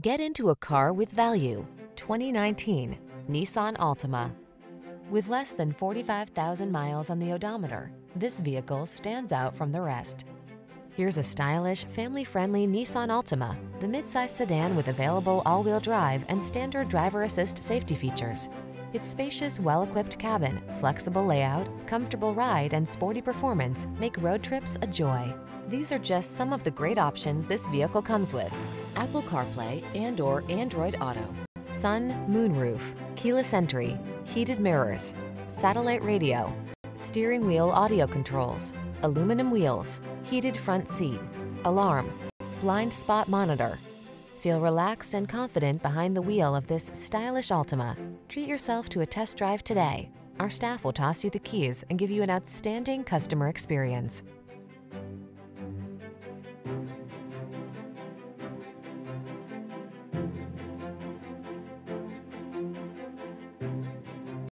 Get into a car with value. 2019 Nissan Altima. With less than 45,000 miles on the odometer, this vehicle stands out from the rest. Here's a stylish, family-friendly Nissan Altima, the midsize sedan with available all-wheel drive and standard driver assist safety features. Its spacious, well-equipped cabin, flexible layout, comfortable ride, and sporty performance make road trips a joy. These are just some of the great options this vehicle comes with. Apple CarPlay and or Android Auto, sun, moonroof, keyless entry, heated mirrors, satellite radio, steering wheel audio controls, aluminum wheels, heated front seat, alarm, blind spot monitor. Feel relaxed and confident behind the wheel of this stylish Altima. Treat yourself to a test drive today. Our staff will toss you the keys and give you an outstanding customer experience.